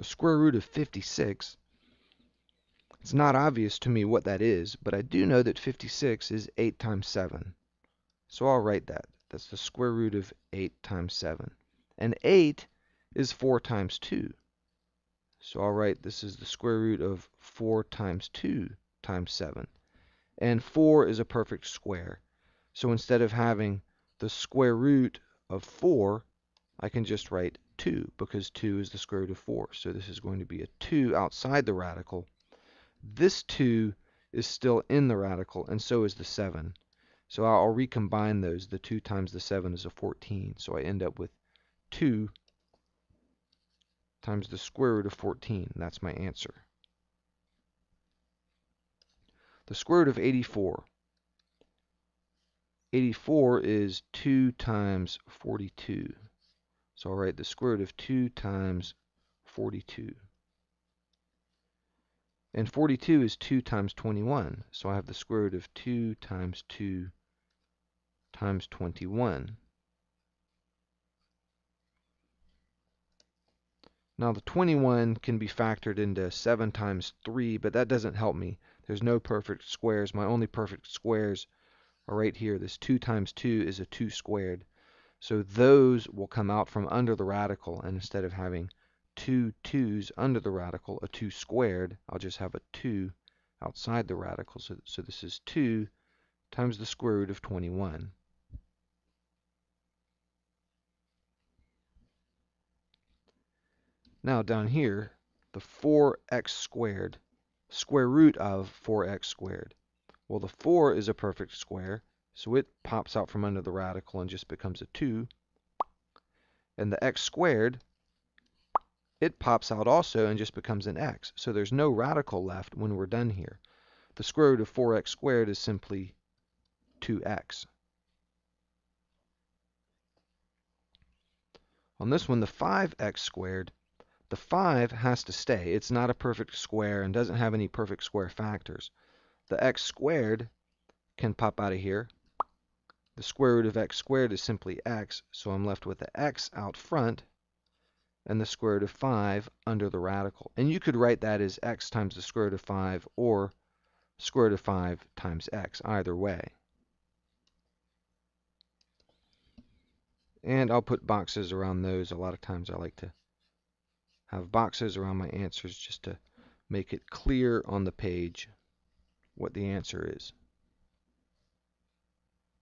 the square root of 56. It's not obvious to me what that is, but I do know that 56 is 8 times 7. So I'll write that. That's the square root of 8 times 7. And 8 is 4 times 2. So I'll write this is the square root of 4 times 2 times 7. And 4 is a perfect square. So instead of having the square root of 4, I can just write 2 because 2 is the square root of 4. So this is going to be a 2 outside the radical. This 2 is still in the radical, and so is the 7. So I'll recombine those. The 2 times the 7 is a 14. So I end up with 2 times the square root of 14. That's my answer. The square root of 84. 84 is 2 times 42. So I'll write the square root of 2 times 42. And 42 is 2 times 21. So I have the square root of 2 times 2 times 21. Now the 21 can be factored into 7 times 3, but that doesn't help me. There's no perfect squares. My only perfect squares are right here. This 2 times 2 is a 2 squared. So those will come out from under the radical, and instead of having two 2's under the radical, a 2 squared, I'll just have a 2 outside the radical. So, so this is 2 times the square root of 21. Now down here, the 4x squared, square root of 4x squared. Well, the 4 is a perfect square, so it pops out from under the radical and just becomes a 2. And the x squared, it pops out also and just becomes an x. So there's no radical left when we're done here. The square root of 4x squared is simply 2x. On this one, the 5x squared, the 5 has to stay. It's not a perfect square and doesn't have any perfect square factors. The x squared can pop out of here. The square root of x squared is simply x, so I'm left with the x out front and the square root of 5 under the radical. And you could write that as x times the square root of 5 or square root of 5 times x, either way. And I'll put boxes around those. A lot of times I like to have boxes around my answers just to make it clear on the page what the answer is.